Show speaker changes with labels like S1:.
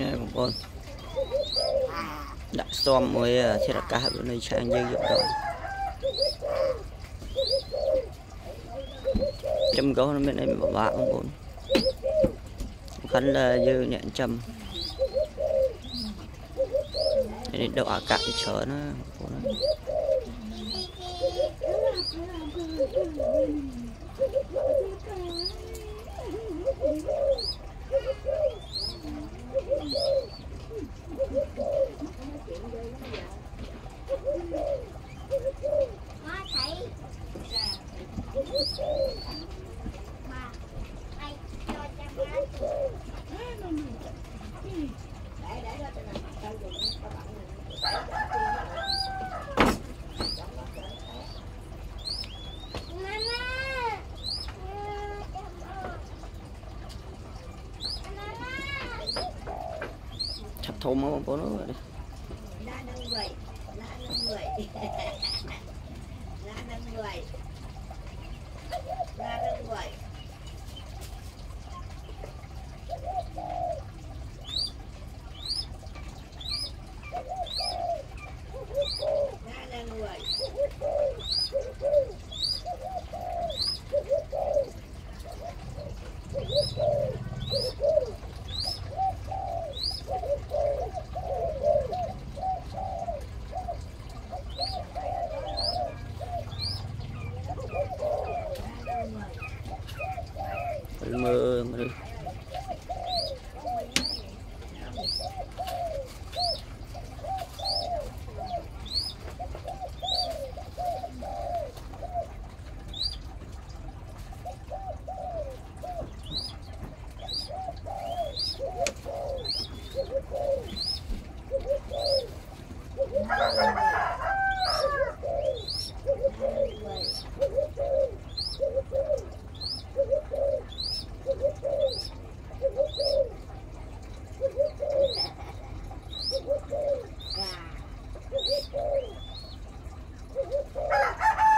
S1: នេះបងប្អូនដាក់ស្ទមមួយធារកាសនៅឆាងយើងយកដល់ចាំកោnóមានអីពិបាកបងប្អូនសំខាន់làយើងអ្នកចាំនេះដកអាកាសវាច្រើនណាបងប្អូន chập
S2: thùng không có nước rồi đi. mano.